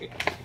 Okay.